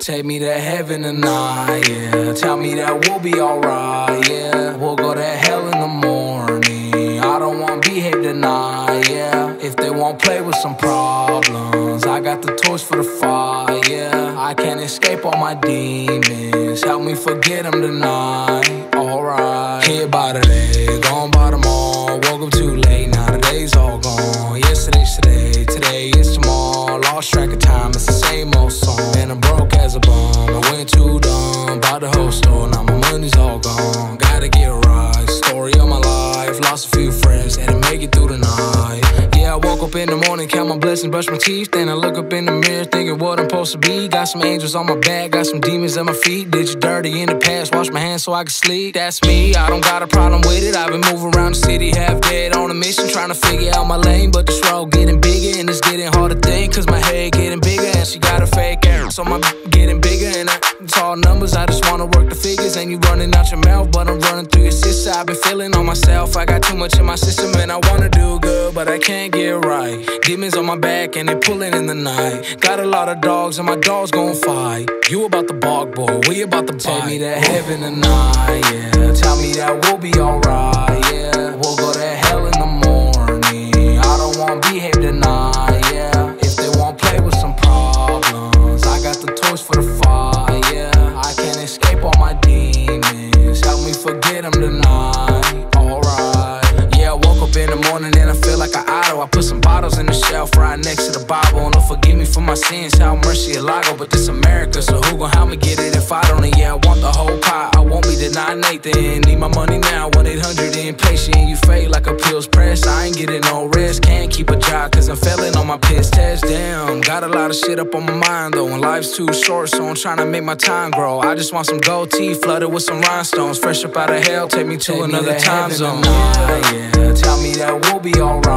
Take me to heaven tonight, yeah. Tell me that we'll be alright, yeah. We'll go to hell in the morning. I don't want behave tonight, yeah. If they won't play with some problems, I got the toys for the fire, yeah. I can't escape all my demons. Help me forget them tonight. My blessings, brush my teeth. Then I look up in the mirror, thinking what I'm supposed to be. Got some angels on my back, got some demons at my feet. Did you dirty in the past, wash my hands so I can sleep. That's me, I don't got a problem with it. I've been moving around the city, half dead on a mission, trying to figure out my lane. But this road getting bigger, and it's getting hard to think, cause my head getting bigger, and she got a fake air. So my getting bigger, and I tall numbers. I just wanna work the figures, and you running out your mouth, but I'm running through your sister. I've been feeling on myself, I got too much in my system, and I wanna do but I can't get right. Demons on my back, and they pulling in the night. Got a lot of dogs, and my dogs gon' fight. You about the bark, boy, we about to bite. Take me to heaven tonight, yeah. Tell me that we'll be alright, yeah. We'll go to hell in the morning. I don't wanna behave tonight, yeah. If they won't play with some problems, I got the tools for the fire, next to the Bible. And Lord, forgive me for my sins, how mercy a lago. But this America, so who gon' help me get it if I don't? And yeah, I want the whole pot. I won't be denied Nathan. Need my money now, 1 800 impatient. You fade like a pills press. I ain't getting no rest. Can't keep a job cause I'm failing on my piss test. Damn, got a lot of shit up on my mind though. And life's too short, so I'm trying to make my time grow. I just want some gold teeth flooded with some rhinestones. Fresh up out of hell, take me to Take me another to time zone. yeah. Tell me that we'll be alright.